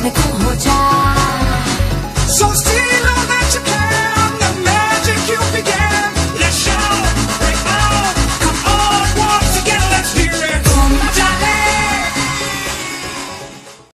没你空火柴。